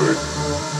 music.